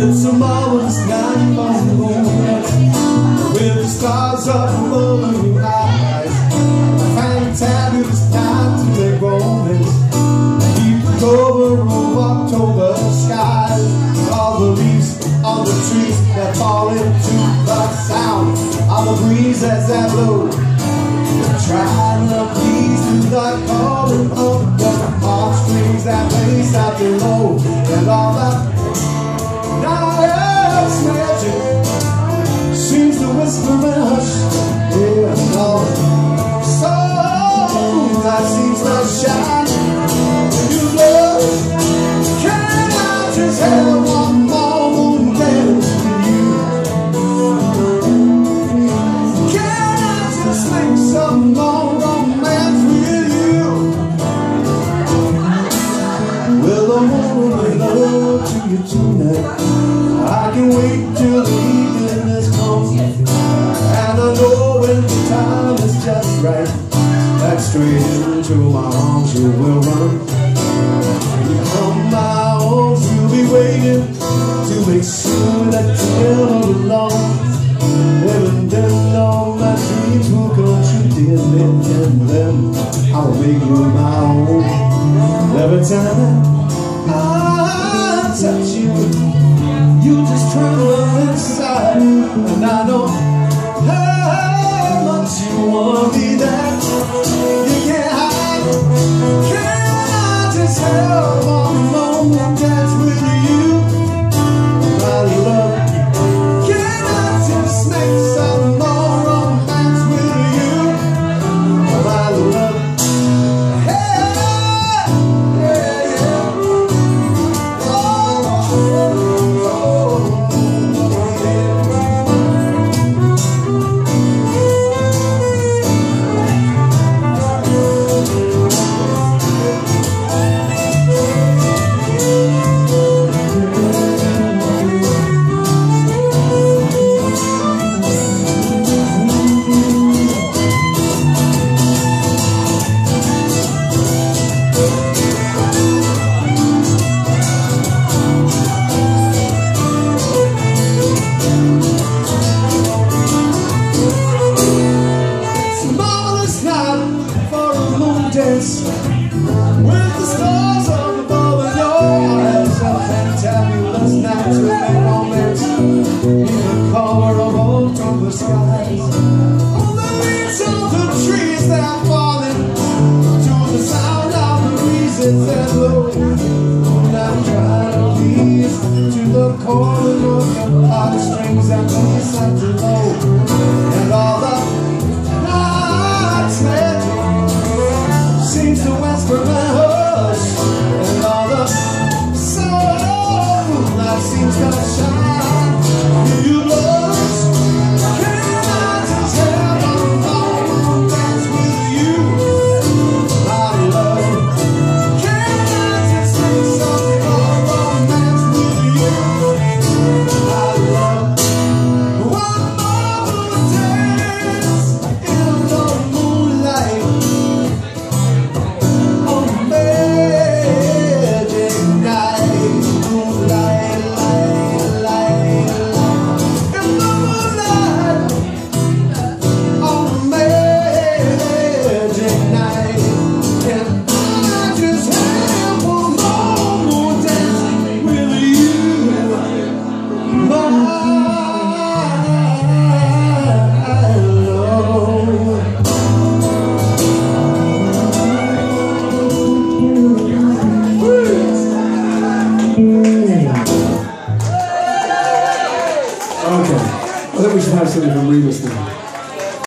It's a marvelous night by the moon With the stars up over your eyes A Fantabulous time to make romance Keep the cover of October skies All the leaves on the trees that fall into the sound. Of the breezes that blow. Trying to please the calling of the heartstrings that play out below. And all that I can wait till the evening is come, and I know when the time is just right, that straight into my arms you will run. When you come my arms, you'll be waiting to make sure that you're never alone. Heaven then all my dreams will come true, dear men and then I'll make you my own. Every time I touch you, you just tremble inside, and I know hide. Can I just have On the leaves of the trees that are falling to the sound of the breezes and low. And to the corridor of heartstrings low. And all the hearts that seems to whisper my heart, and all the stars seem to shine. i have something from Reba Stone.